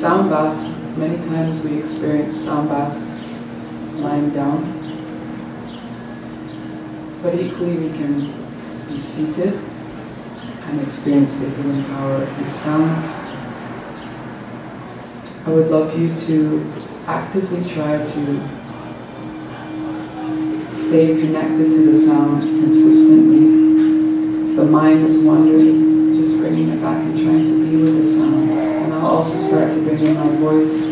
sound bath. Many times we experience sound bath lying down. But equally, we can be seated and experience the healing power of these sounds. I would love you to actively try to stay connected to the sound consistently. If the mind is wandering, bringing it back and trying to be with the sound. And I'll also start to bring in my voice,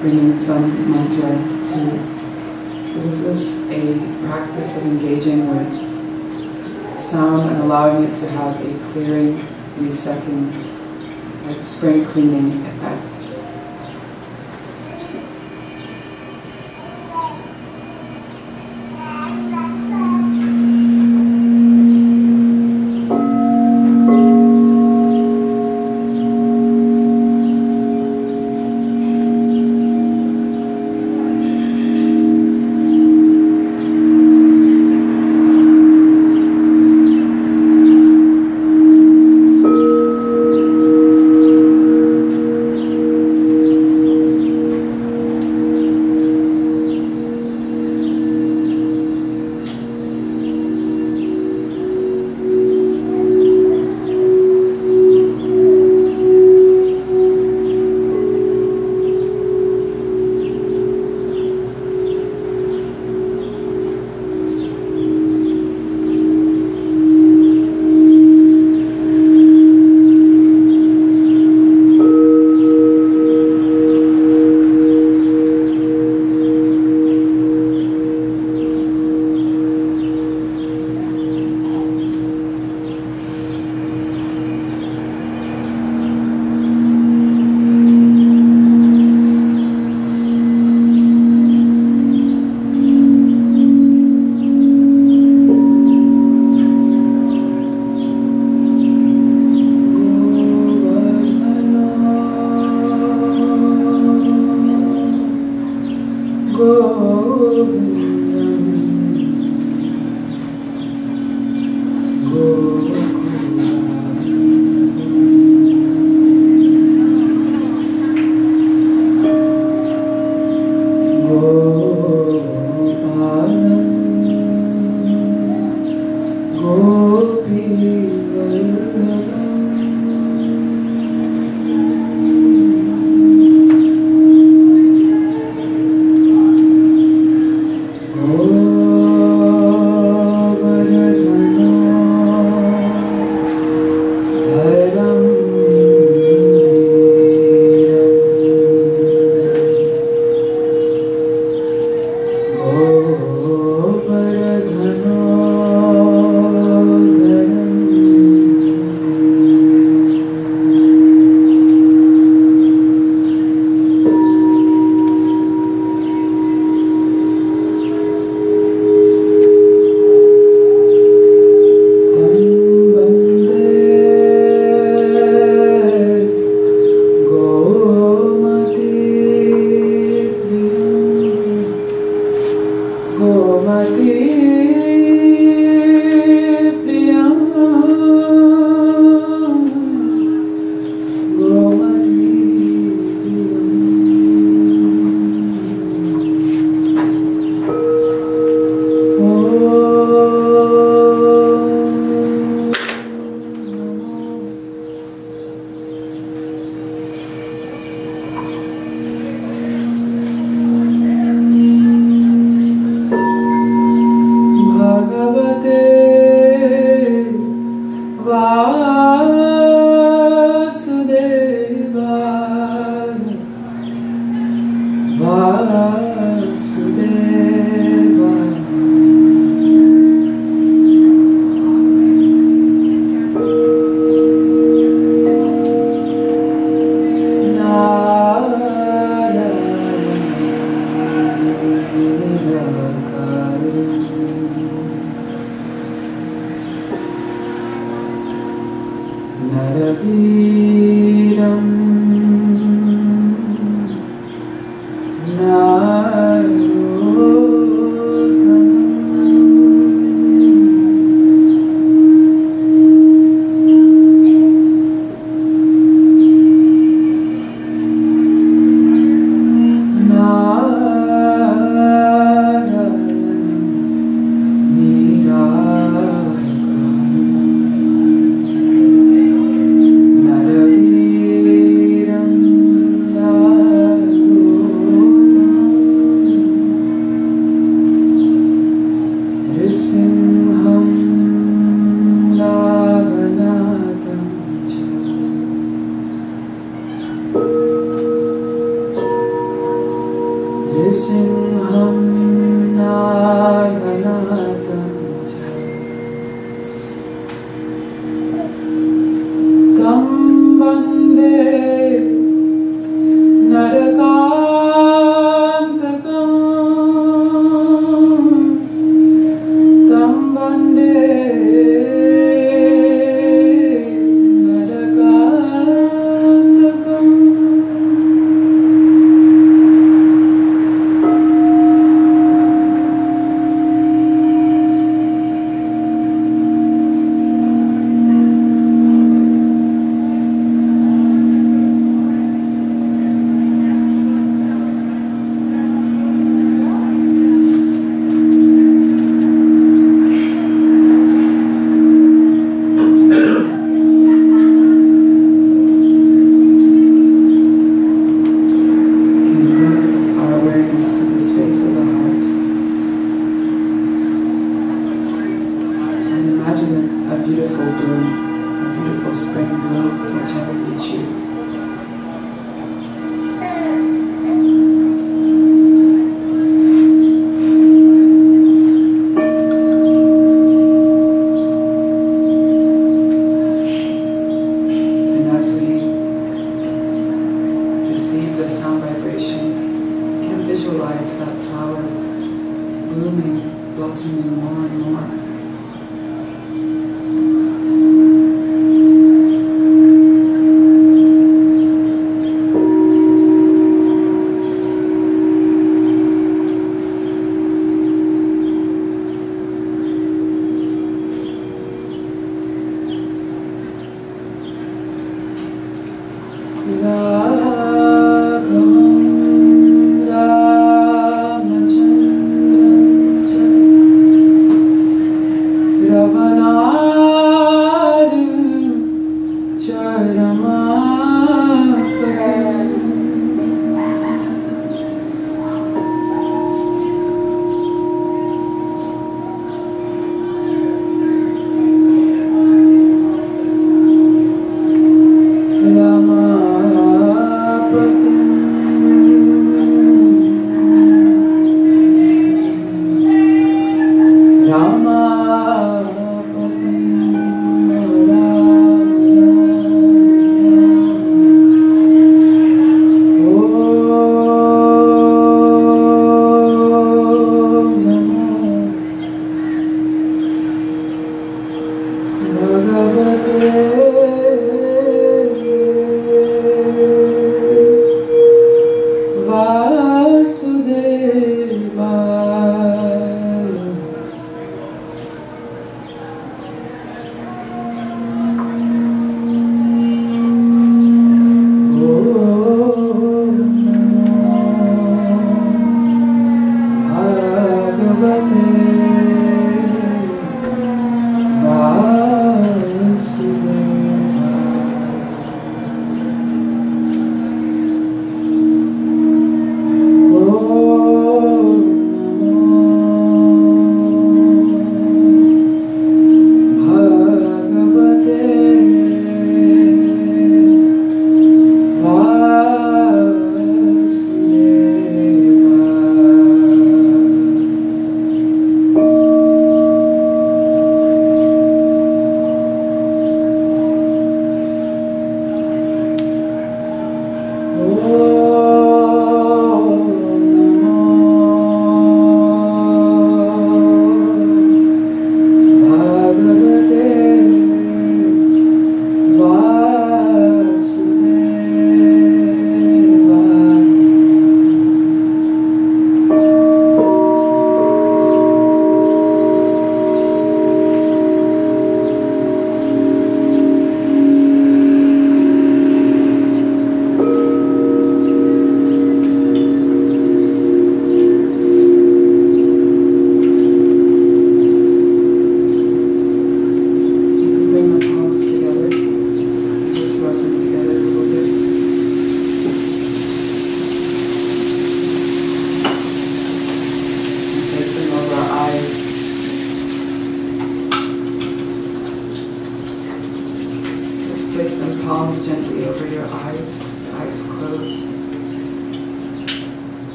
bringing some mantra too. So this is a practice of engaging with sound and allowing it to have a clearing, resetting, like spring cleaning effect.